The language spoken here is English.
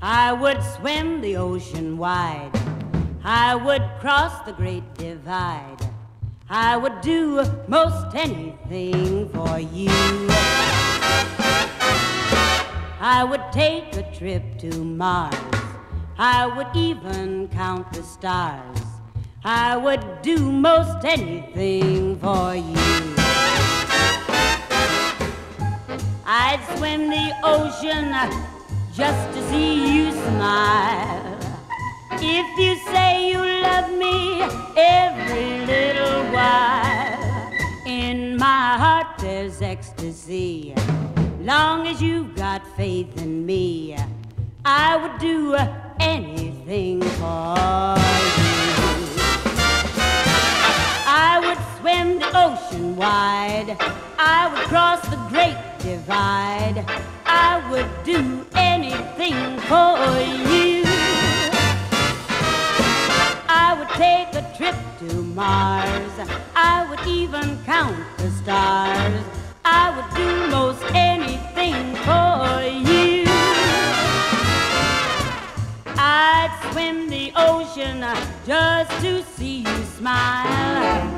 I would swim the ocean wide. I would cross the great divide. I would do most anything for you. I would take a trip to Mars. I would even count the stars. I would do most anything for you. I'd swim the ocean just to see you smile. If you say you love me every little while, in my heart there's ecstasy. Long as you've got faith in me, I would do anything for you. I would swim the ocean wide. I would cross the great divide. I would do for you. I would take a trip to Mars. I would even count the stars. I would do most anything for you. I'd swim the ocean just to see you smile.